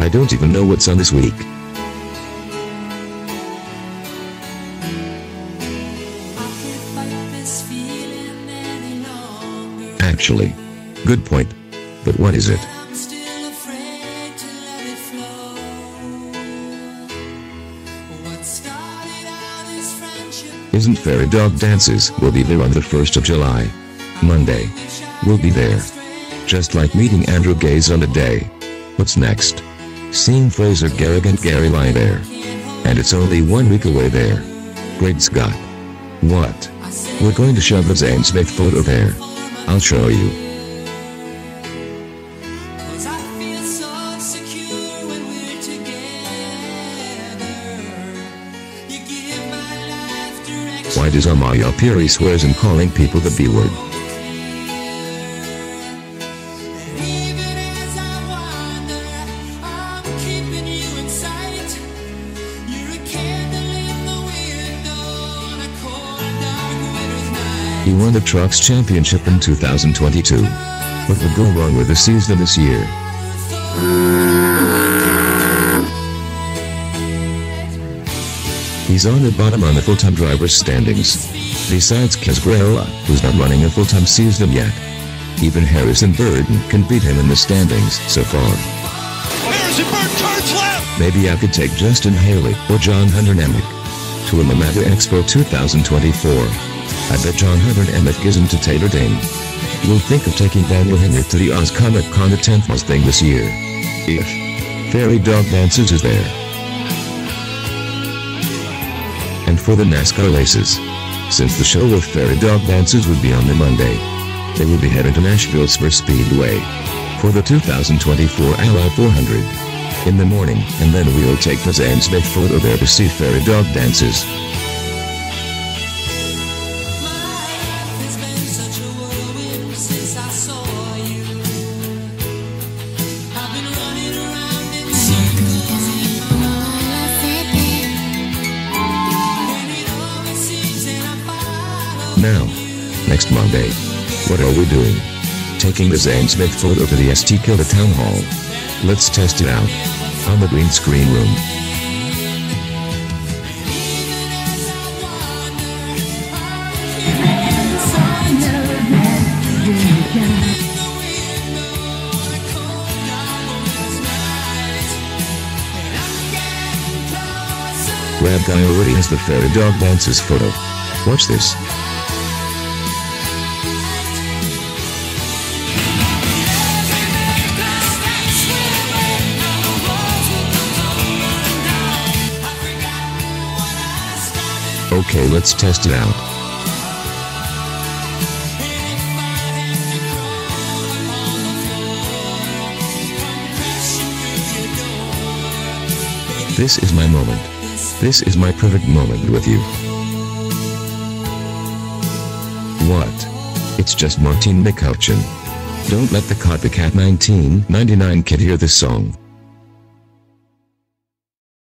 I don't even know what's on this week. Actually. Good point. But what is it? Isn't Fairy Dog Dances will be there on the 1st of July. Monday. We'll be there. Just like meeting Andrew Gaze on a day. What's next? Seeing Fraser Garrigant Gary lie there. And it's only one week away there. Great Scott. What? We're going to shove the Zane Smith photo there. I'll show you. Why does Amaya Piri swears in calling people the B He won the Trucks Championship in 2022. What would go wrong with the season this year? He's on the bottom on the full-time driver's standings. Besides Kaz Grala, who's not running a full-time season yet. Even Harrison Burton can beat him in the standings so far. Harrison Burton turns left. Maybe I could take Justin Haley or John Hunter Nemec to a Mamata Expo 2024. I bet John Hunter Nemec isn't to Taylor Dayne. We'll think of taking Daniel Hemric to the Oz Comic Con the 10th Oz thing this year. If Fairy Dog Dances is there. And for the NASCAR races. Since the show with Fairy Dog Dances would be on the Monday, they will be headed to Nashville Superspeedway for the 2024 Ally 400 in the morning, and then we'll take the Zane Smith photo there to see Fairy Dog Dances. Now, next Monday, what are we doing? Taking the Zane Smith photo to the St Kilda Town Hall. Let's test it out. On the green screen room. Guy already has the fairy dog dances photo. Watch this. Okay, let's test it out. This is my moment. This is my perfect moment with you. What? It's just Martine McCutcheon. Don't let the copycat 1999 kid hear this song.